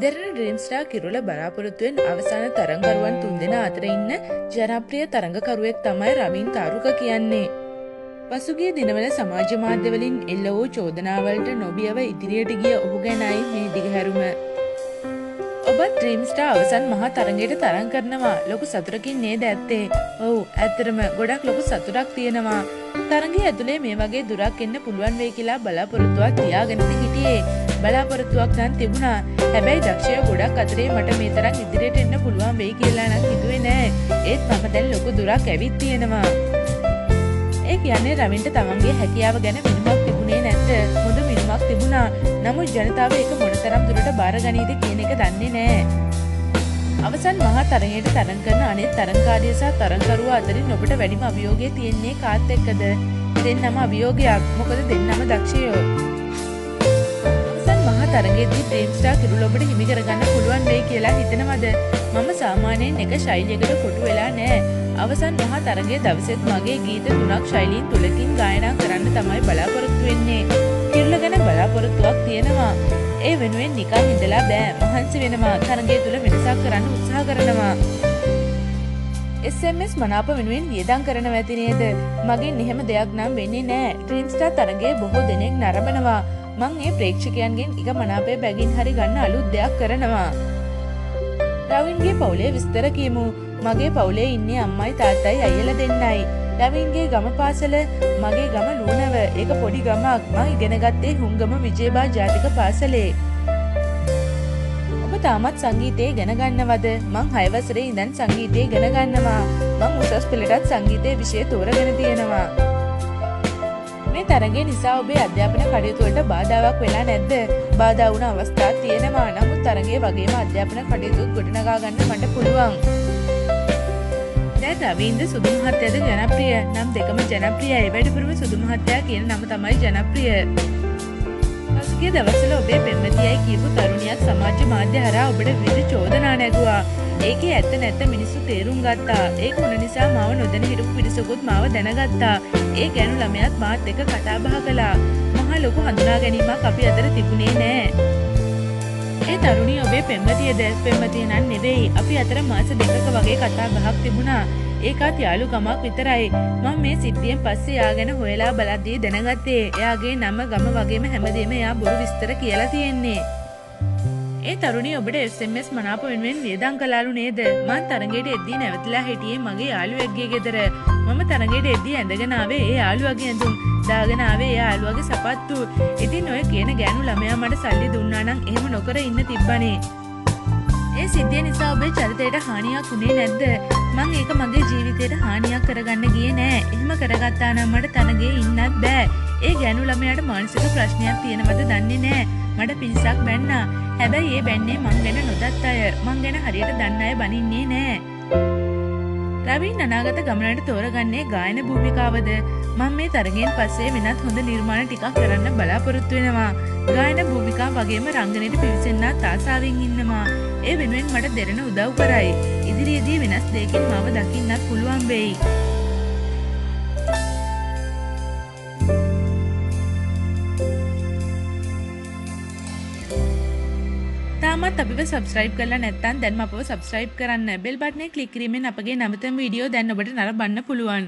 Derana Dream Star කිරුල බලාපොරොත්තුවෙන් අවසාන තරංකරුවන් තුන් දෙෙන අතර ඉන්න ජනප්‍රිය තරඟකරුවෙක් තමයි රවින් තරුක කියන්නේ. පසුගේ දිනවල සමාජ මාධ්‍යවලින් එල්ල වූ චෝදනාවලට නොබියව ඉදිරියට ගිය ඔහු ගැනයි මේ දිගහැරුම. ඔබත් ත්‍රීම්ස්ටා අවසන් මහා තරගයට තරන් කරනවා ලොකු සතුරකින් නේද ඇත්තේ ඔවු ඇත්තරම ගොඩක් ලොකු සතුරක් තියෙනවා තරගේ ඇතුළේ මේ වගේ දුරක් එන්න පුළුවන් වේ කියලා බලාපොරොත්තුවක් තියාගෙනද හිටියේ බලාපොරොත්තුවක් නම් තිබුණා හැබැයි දක්ෂය ගොඩක් අතරේ මට මේ තරම් ඉදිරියට එන්න පුළුවන් වෙයි කියලා නම් හිතුවේ නෑ. ඒත් මම දැන් ලොකු දුරක් ඇවිත් තියෙනවා. ඒ කියන්නේ රවින්ට තමන්ගේ හැකියාව ගැන මිනුමක් තිබුණේ නැත්ත හොඳ මිනුමක් තිබුණා. නමුත් ජනතාව එක මොනතරම් දුරට බාරගනීද කියන එක දන්නේ නෑ. අවසන් මහා තරගයට තරන් කරන අනෙත් තරංකාරය සහ තරංකරුවා අතරින් ඔබට වැඩිම අභියෝගය තියෙන්නේ කාත් එක්කද? දෙන්නම අභියෝගයක්. මොකද දෙන්නම දක්ෂයෝ. අවසන් මහා තරගයේදී ඩ්‍රීම්ස්ටාර් කිරුළ ඔබට හිමි කරගන්න පුළුවන් වෙයි කියලා හිතනවද? මම සාමාන්‍යයෙන් එක ශෛලියකට කොටු වෙලා නෑ අවසන් මහා තරගයේ දවසෙත් මගේ ගීත තුනක් ශෛලීන් තුලකින් ගායනා කරන්න තමයි බලාපොරොත්තු වෙන්නේ. කිරුළ ගැන බලාපොරොත්තුවක් තියෙනවා. ඒ වෙනුවෙන් නිකන් ඉඳලා බෑ. මහන්සි වෙනවා. තරගය තුළ වෙනසක් කරන්න උත්සාහ කරනවා. SMS මනාප වෙනුවෙන් වියදම් කරනව ඇති නේද? මගෙන් එහෙම දෙයක් නම් වෙන්නේ නෑ ට්‍රීම්ස්ටා තරගේ බොහෝ දෙනෙක් නරඹනවා. මං ඒ ප්‍රේක්ෂකයන්ගෙන් එක මනාපය බැගින් හරි ගන්න අලුත් දෙයක් කරනවා. රවින්ගේ පවුලේ විස්තර කියමු. මගේ පවුලේ ඉන්නේ අම්මයි තාත්තයි අයියල දෙන්නයි. ලවින්ගේ ගම පාසල මගේ ගම ලූනව එක පොඩි ගමක්. මං ඉගෙනගත්තේ හුංගම විජයබා ජාතික පාසලේ. ඔබ තාමත් සංගීතයේ ගැනගන්නවද මං හයවසරේ ඉඳන් සංගීතය ගැනගන්නවා මං උසස් පෙළටත් සංගීතය විෂය තෝරගෙන තියෙනවා. මේ තරගේ නිසා ඔබේ අධ්‍යාපන කටයුතුවලට බාධාවක් වෙලා නැද්ද? බාධා වුණ අවස්ථා තියෙනවා නමුත් තරගේ වගේම අධ්‍යාපන කටයුතුත් ගොඩනගා ගන්න මට පුළුවන්. දැන් රවීන්ද සුදු මහත්තයාද ජනප්‍රිය? නම් දෙකම ජනප්‍රියයි. වැඩිපුරම සුදු මහත්තයා කියන නම තමයි ජනප්‍රිය. පසුගිය දවස්වල ඔබේ පෙම්වතියයි කියපු තරුණියක් සමාජ මාධ්‍ය හරහා ඔබට විවිධ චෝදනා නැගුවා. ඒකේ ඇත්ත නැත්ත මිනිස්සු තේරුම් ගත්තා. ඒක උන නිසා මාව නොදැන හිටපු පිරිසකුත් මාව දැනගත්තා. ඒ ගැනු ළමයාත් මාත් එක්ක කතා බහ කළා. මහා ලොකු හඳුනා ගැනීමක් අපි අතර තිබුණේ නෑ. ඒ තරුණිය ඔබේ පෙම්වතියද? පෙම්වතිය නම් නෙවෙයි. අපි අතර මාස දෙකක වගේ කතා බහක් තිබුණා. ඒකත් යාළු ගමක් විතරයි. මම මේ සිද්ධියෙන් පස්සේ එයා ගැන හොයලා බලද්දී දැනගත්තේ එයාගේ නම ගම වගේම හැමදේම එයා බොරු විස්තර කියලා තියෙන්නේ. ඒ තරුණිය ඔබට SMS මනාප වෙනුවෙන් වියදම් කළාලු නේද? මං තරගයට එද්දී නැවතිලා හිටියේ මගේ යාළුවෙක්ගේ ගෙදර. මම තරගයට එද්දී ඇඳගෙන ආවේ ඒ යාළුවගේ ඇඳුම්. දාගෙන ආවේ ඒ යාළුවගේ සපත්තු. ඉතින් ඔය කියන ගෑනු ළමයා මට සල්ලි දුන්නා නම් එහෙම නොකර ඉන්න තිබ්බනේ. ඒ සිද්ධිය නිසා ඔබේ චරිතයට හානියක් වුණේ නැද්ද? මං ඒක මගේ ජීවිතයට හානියක් කරගන්න ගියේ නෑ. එහෙම කරගත්තා නම් මට තනගේ ඉන්නත් බෑ. ඒ ගැනු ළමයාට මානසික ප්‍රශ්නයක් තියෙනවද දන්නේ නෑ. මට පිරිසක් බැන්නා. හැබැයි ඒ බැන්නේ මං ගැන නොදත් අය. මං ගැන හරියට දන්න අය බනින්නේ නෑ. රවින් අනාගත ගමනට තෝරගන්නේ ගායන භූමිකාවද? මං මේ තරගෙන් පස්සේ වෙනත් හොඳ නිර්මාණ ටිකක් කරන්න බලාපොරොත්තු වෙනවා. ගායන භූමිකා වගේම රංගනයට පිවිසෙන්න්නත් තාසාාවෙන් ඉන්නවා. ඒ වෙනුවෙන් මට දෙරෙන උදව් කරයි. ඉදිරියේදී වෙනස් දෙයකින් මව දකින්නත් පුළුවන් වෙයි. තාමත් අපිව සබස්ක්‍රයිබ් කරලා නැත්තන් දැන්ම අපව සබස්ක්‍රයිබ් කරන්න. බෙල් බට්නය කලික් කිරීමෙන් අපගේ නවතම වීඩියෝ දැන් ඔබට නරබන්න පුළුවන්.